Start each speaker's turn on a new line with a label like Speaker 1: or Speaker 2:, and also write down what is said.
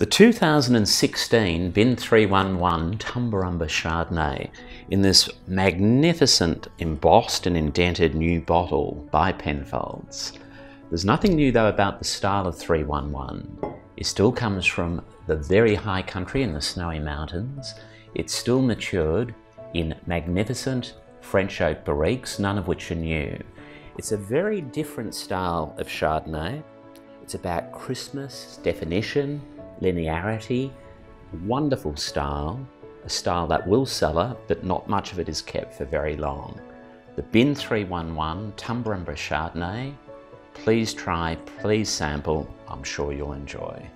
Speaker 1: The 2016 Bin 311 Tumbarumba Chardonnay in this magnificent embossed and indented new bottle by Penfolds. There's nothing new though about the style of 311. It still comes from the very high country in the snowy mountains. It's still matured in magnificent French oak barriques, none of which are new. It's a very different style of Chardonnay. It's about crispness, definition, linearity, wonderful style, a style that will cellar, but not much of it is kept for very long. The Bin 311 Tumbarumba Chardonnay, please try, please sample, I'm sure you'll enjoy.